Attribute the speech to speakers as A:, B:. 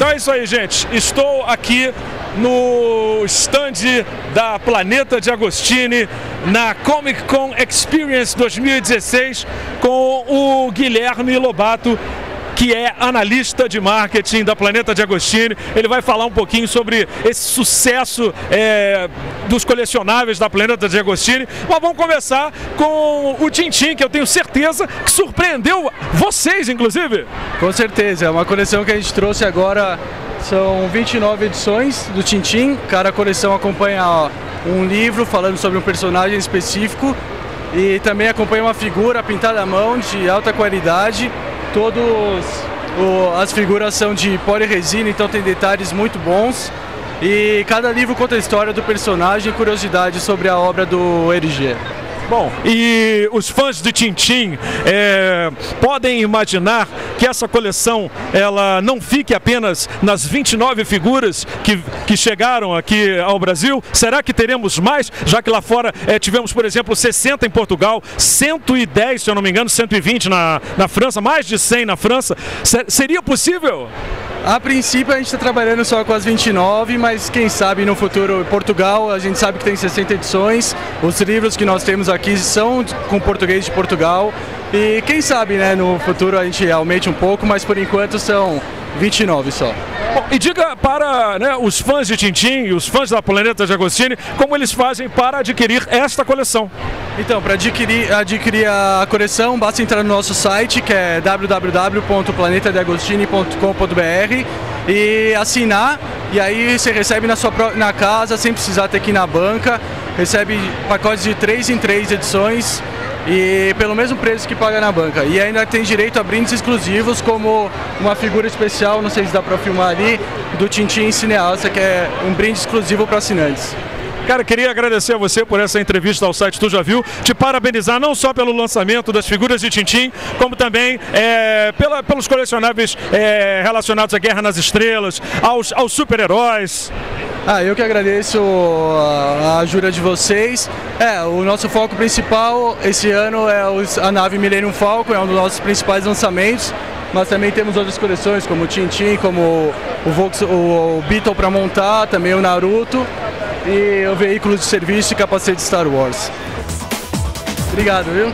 A: Então é isso aí, gente. Estou aqui no stand da Planeta de Agostini na Comic Con Experience 2016 com o Guilherme Lobato, que é analista de marketing da Planeta de Agostini. Ele vai falar um pouquinho sobre esse sucesso é, dos colecionáveis da Planeta de Agostini. Mas vamos começar com o Tintim, que eu tenho certeza que surpreendeu vocês, inclusive.
B: Com certeza, é uma coleção que a gente trouxe agora. São 29 edições do Tintim. Cada coleção acompanha ó, um livro falando sobre um personagem específico e também acompanha uma figura pintada à mão de alta qualidade Todos as figuras são de poliresina, então tem detalhes muito bons. E cada livro conta a história do personagem e curiosidade sobre a obra do Erigê.
A: Bom, e os fãs de Tintim é, podem imaginar que essa coleção ela não fique apenas nas 29 figuras que, que chegaram aqui ao Brasil? Será que teremos mais? Já que lá fora é, tivemos, por exemplo, 60 em Portugal, 110, se eu não me engano, 120 na, na França, mais de 100 na França. seria possível?
B: A princípio a gente está trabalhando só com as 29, mas quem sabe no futuro Portugal, a gente sabe que tem 60 edições. Os livros que nós temos aqui são com português de Portugal. E quem sabe, né, no futuro a gente aumente um pouco, mas por enquanto são 29 só.
A: Bom, e diga para né, os fãs de Tintim e os fãs da Planeta de Agostini como eles fazem para adquirir esta coleção.
B: Então, para adquirir, adquirir a coleção, basta entrar no nosso site que é www.planetadeagostini.com.br e assinar e aí você recebe na sua na casa sem precisar ter que ir na banca, recebe pacotes de 3 em 3 edições e pelo mesmo preço que paga na banca. E ainda tem direito a brindes exclusivos, como uma figura especial, não sei se dá para filmar ali, do Tintin Cineasta, que é um brinde exclusivo para assinantes.
A: Cara, queria agradecer a você por essa entrevista ao site Tu Já Viu, te parabenizar não só pelo lançamento das figuras de Tintim, como também é, pela, pelos colecionáveis é, relacionados à Guerra nas Estrelas, aos, aos super-heróis.
B: Ah, eu que agradeço a, ajuda de vocês. É, o nosso foco principal esse ano é a nave Millennium Falcon, é um dos nossos principais lançamentos. Mas também temos outras coleções como o Tintin, como o, Vox, o Beetle para montar, também o Naruto e o veículo de serviço e capacete Star Wars. Obrigado, viu?